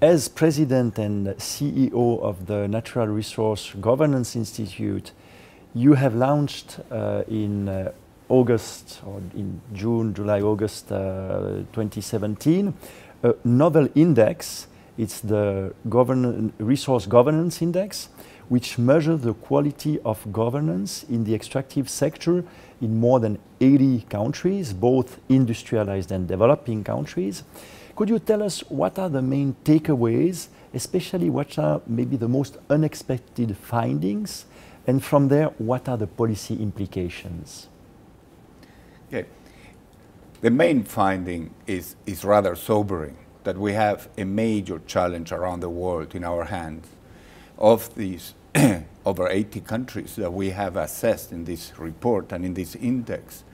as president and CEO of the Natural Resource Governance Institute, you have launched uh, in uh, August or in June, July, August uh, 2017 a novel index. It's the govern Resource Governance Index, which measures the quality of governance in the extractive sector in more than 80 countries, both industrialized and developing countries. Could you tell us what are the main takeaways, especially what are maybe the most unexpected findings, and from there, what are the policy implications? Okay. The main finding is, is rather sobering that we have a major challenge around the world in our hands. Of these over 80 countries that we have assessed in this report and in this index,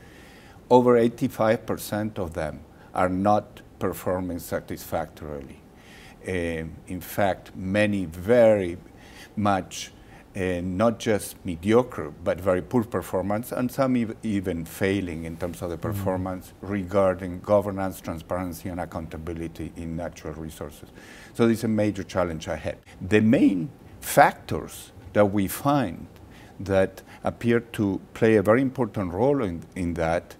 over 85% of them are not performing satisfactorily. Uh, in fact, many very much uh, not just mediocre, but very poor performance, and some ev even failing in terms of the mm-hmm. performance mm -hmm. regarding governance, transparency, and accountability in natural resources. So this is a major challenge ahead. The main factors that we find that appear to play a very important role in, in that,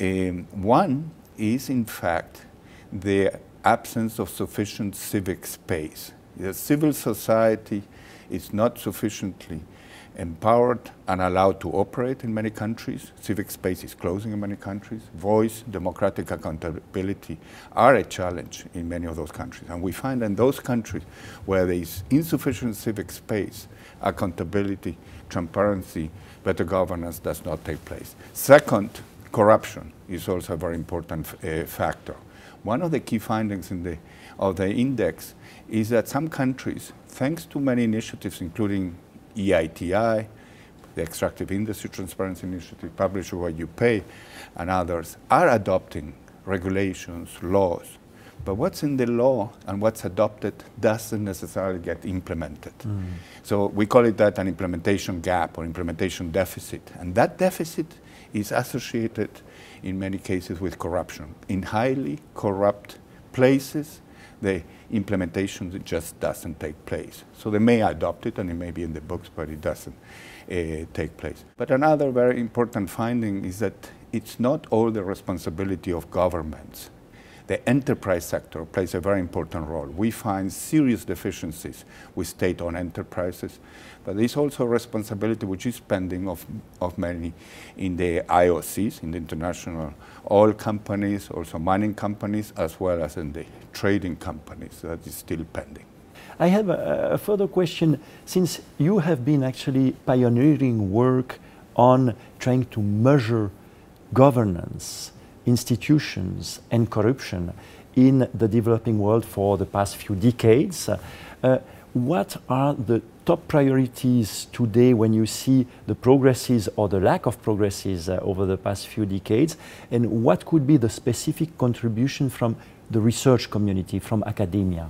um, one is in fact the absence of sufficient civic space. The civil society is not sufficiently empowered and allowed to operate in many countries. Civic space is closing in many countries. Voice, democratic accountability are a challenge in many of those countries. And we find in those countries where there is insufficient civic space, accountability, transparency, better governance does not take place. Second, corruption is also a very important uh, factor. One of the key findings in the, of the index is that some countries, thanks to many initiatives, including EITI, the Extractive Industry Transparency Initiative, Publish What You Pay, and others, are adopting regulations, laws. But what's in the law and what's adopted doesn't necessarily get implemented. Mm. So we call it that an implementation gap or implementation deficit. And that deficit is associated in many cases with corruption. In highly corrupt places, the implementation just doesn't take place. So they may adopt it and it may be in the books, but it doesn't uh, take place. But another very important finding is that it's not all the responsibility of governments the enterprise sector plays a very important role. We find serious deficiencies with state-owned enterprises, but there's also a responsibility which is pending of, of many in the IOCs, in the international oil companies, also mining companies, as well as in the trading companies that is still pending. I have a, a further question. Since you have been actually pioneering work on trying to measure governance, institutions and corruption in the developing world for the past few decades. Uh, what are the top priorities today when you see the progresses or the lack of progresses uh, over the past few decades? And what could be the specific contribution from the research community, from academia?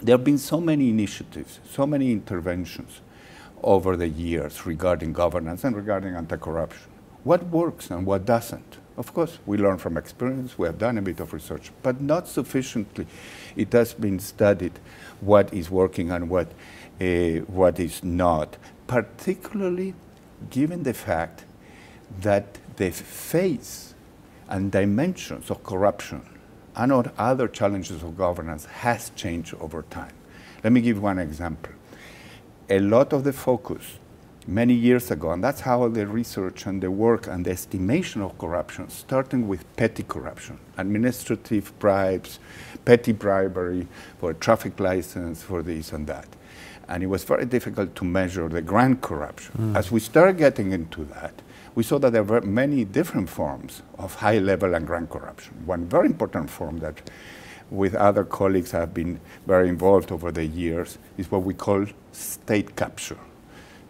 There have been so many initiatives, so many interventions over the years regarding governance and regarding anti-corruption. What works and what doesn't? Of course, we learn from experience, we have done a bit of research, but not sufficiently. It has been studied what is working and what, uh, what is not, particularly given the fact that the face and dimensions of corruption and other challenges of governance has changed over time. Let me give one example. A lot of the focus many years ago. And that's how the research and the work and the estimation of corruption, starting with petty corruption, administrative bribes, petty bribery for a traffic license, for this and that. And it was very difficult to measure the grand corruption. Mm. As we started getting into that, we saw that there were many different forms of high level and grand corruption. One very important form that with other colleagues have been very involved over the years is what we call state capture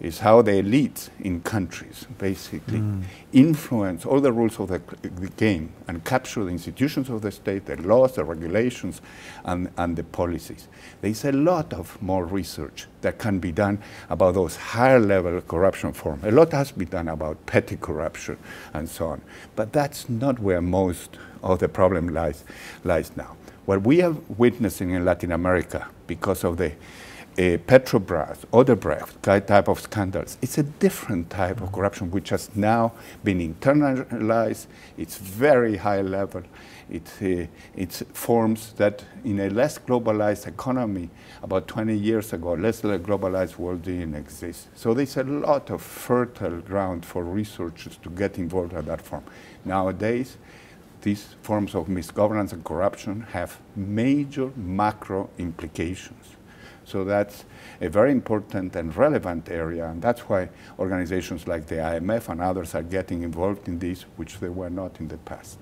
is how the elites in countries basically mm. influence all the rules of the, the, game and capture the institutions of the state, the laws, the regulations, and, and the policies. There's a lot of more research that can be done about those higher level corruption forms. A lot has been done about petty corruption and so on. But that's not where most of the problem lies, lies now. What we are witnessing in Latin America because of the uh, Petrobras, Odebrecht type of scandals. It's a different type of corruption which has now been internalized. It's very high level. It, uh, it's forms that in a less globalized economy, about 20 years ago, less globalized world didn't exist. So there's a lot of fertile ground for researchers to get involved at that form. Nowadays, these forms of misgovernance and corruption have major macro implications. So that's a very important and relevant area, and that's why organizations like the IMF and others are getting involved in this, which they were not in the past.